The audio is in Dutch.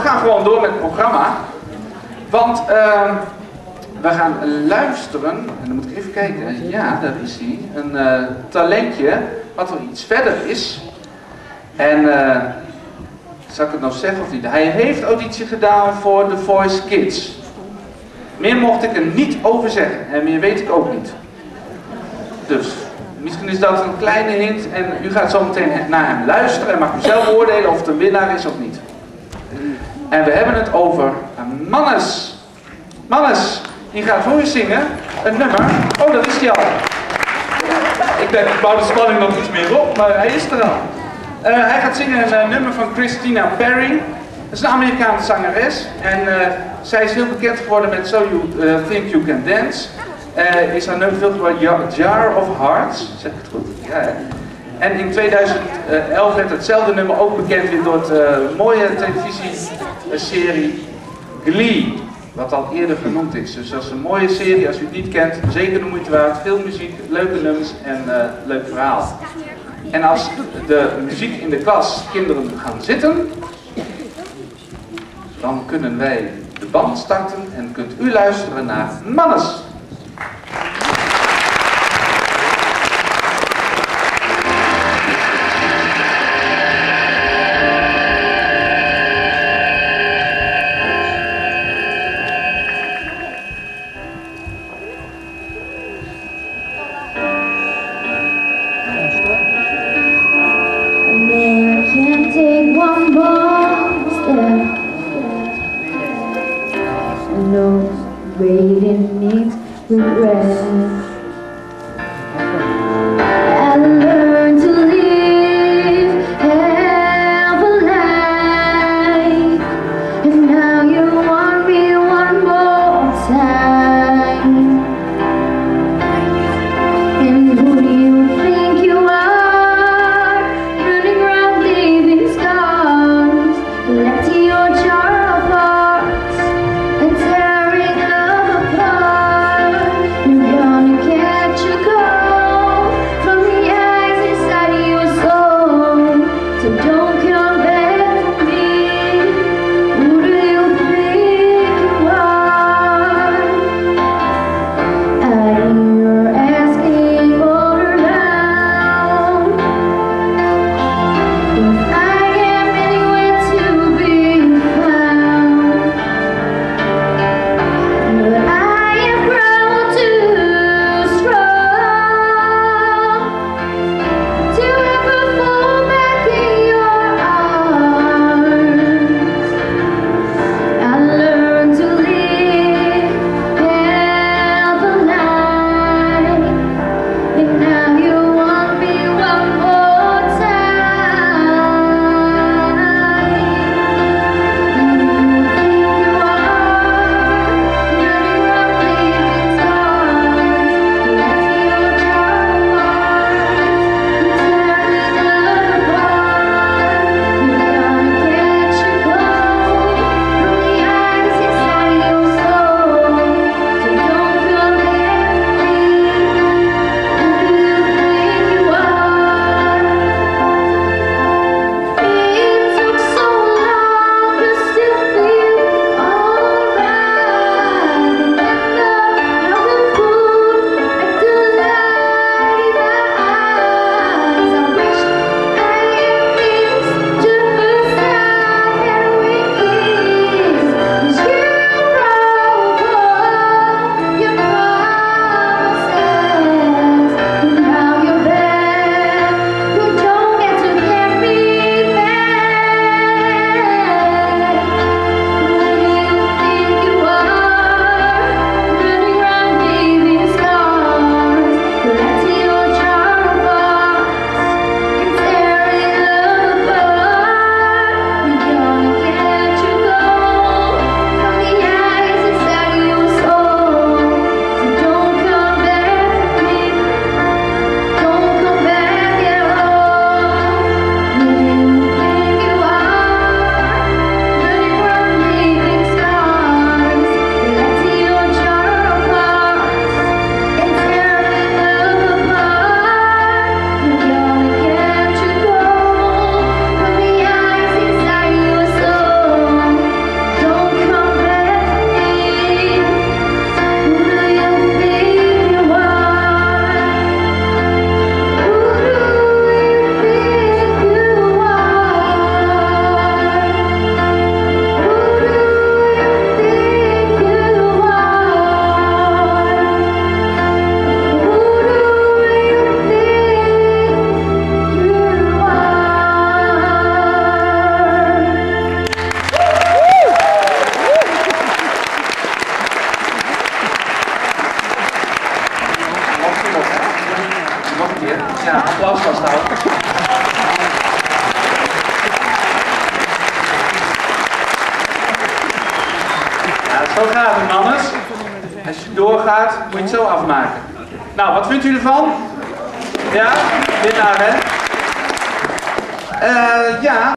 gewoon door met het programma. Want ehm, we gaan luisteren, en dan moet ik even kijken, ja, daar is hij, een eh, talentje wat wel iets verder is. En eh, zal ik het nou zeggen of niet? Hij heeft auditie gedaan voor The Voice Kids. Meer mocht ik er niet over zeggen en meer weet ik ook niet. Dus misschien is dat een kleine hint en u gaat zo meteen naar hem luisteren en mag u zelf oordelen of het een winnaar is of niet. En we hebben het over Mannes. Mannes, die gaat voor u zingen een nummer. Oh, dat is hij al. Ik denk, ik bouw de spanning nog iets meer op, maar hij is er al. Eh, hij gaat zingen een nummer van Christina Perry. Dat is een Amerikaanse zangeres. En uh, zij is heel bekend geworden met So You Think You Can Dance. is haar nummer veel Jar of Hearts. Zeg ik het goed? Ja? En in 2011 werd hetzelfde nummer ook bekend weer door het mooie televisieserie Glee. Wat al eerder genoemd is. Dus dat is een mooie serie, als u het niet kent, zeker de moeite waard. Veel muziek, leuke nummers en leuk verhaal. En als de muziek in de klas kinderen gaan zitten, dan kunnen wij de band starten en kunt u luisteren naar Mannes. rest. Ja, applaus was nou. Ja, zo gaat het, mannes. Als je doorgaat, moet je het zo afmaken. Nou, wat vindt u ervan? Ja, winnaar, hè? Uh, ja.